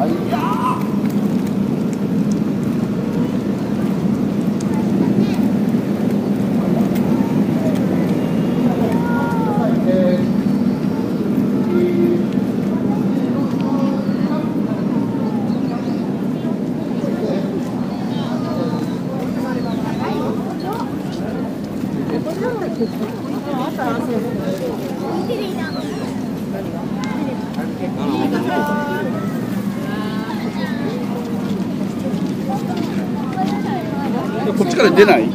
何がこっちから出ない？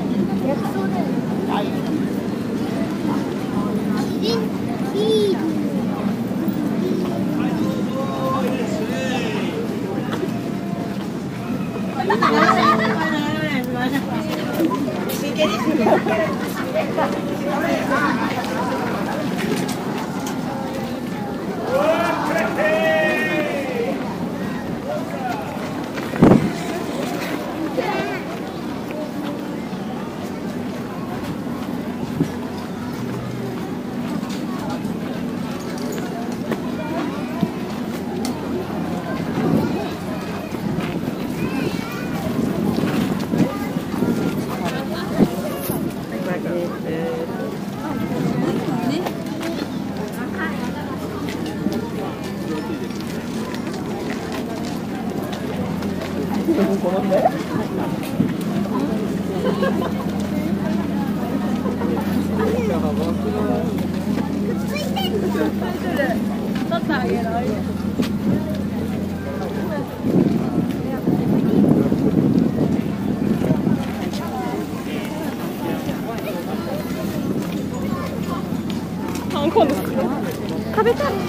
あ今度食べたい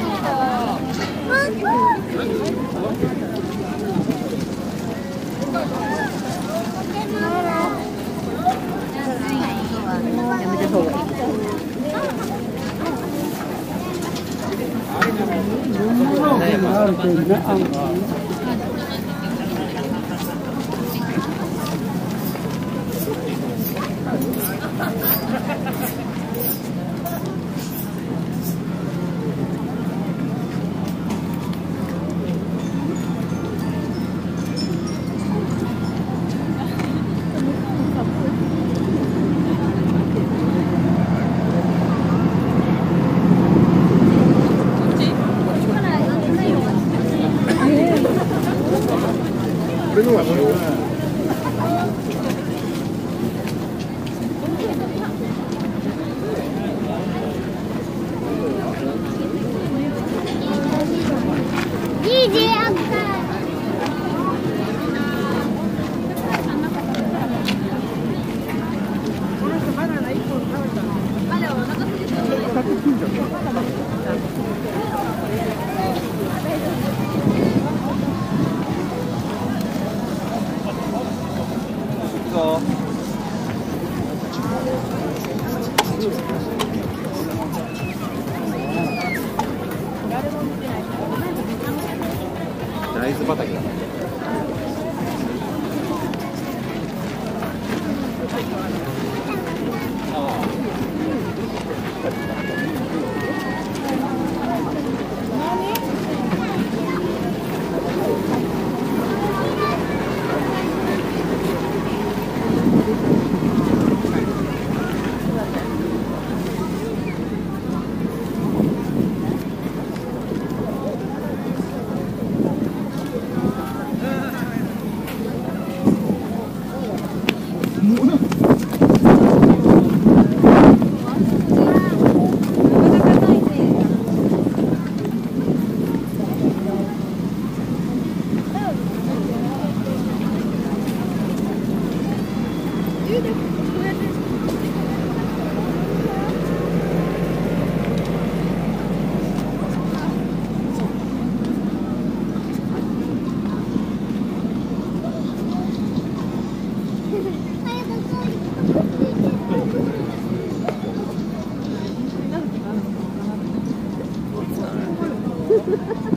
やめた方がいい。これ 안녕하세요. Ha ha ha.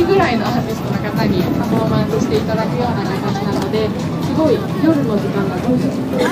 ぐらいのアーティストの方にパフォーマンスしていただくような形なのですごい夜の時間がどうしてい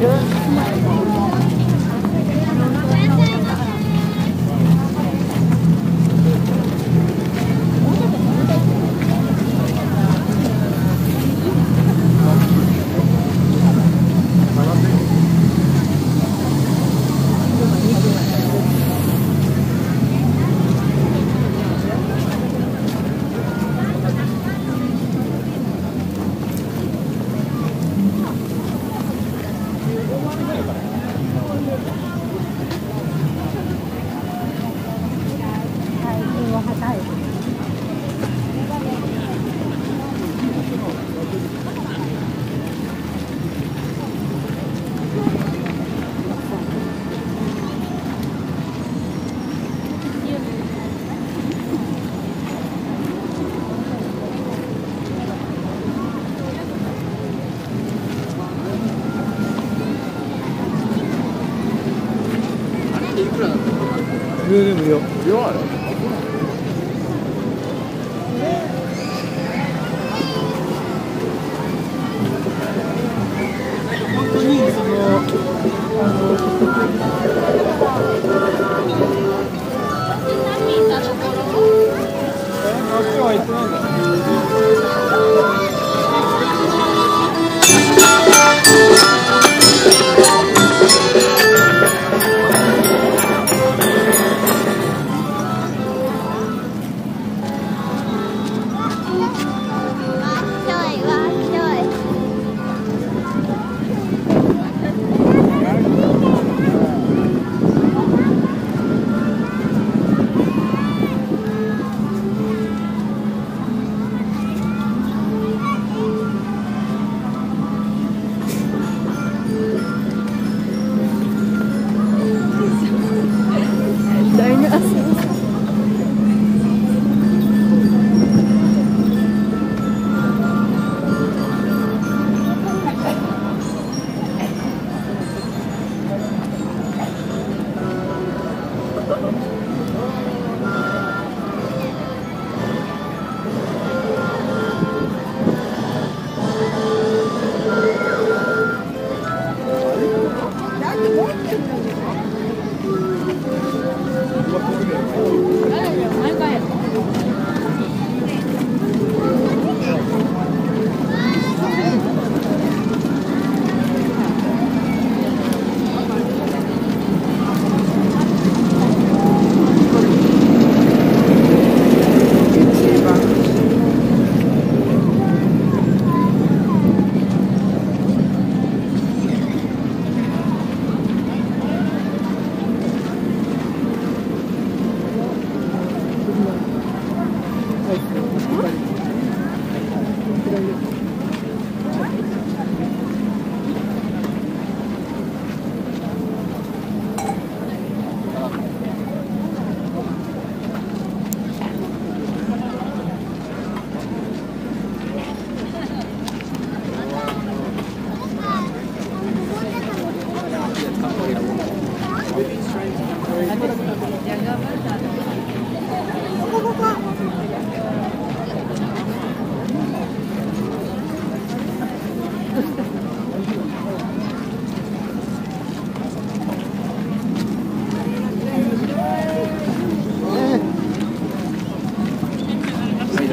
ると思いてで無料無料ある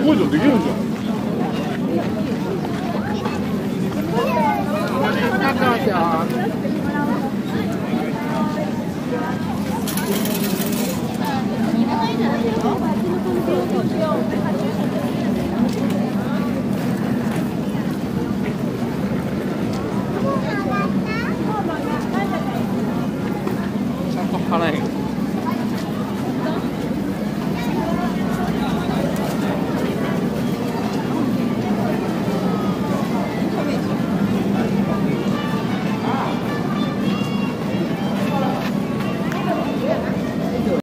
ごいじゃんできるじゃん。ちゃんと払え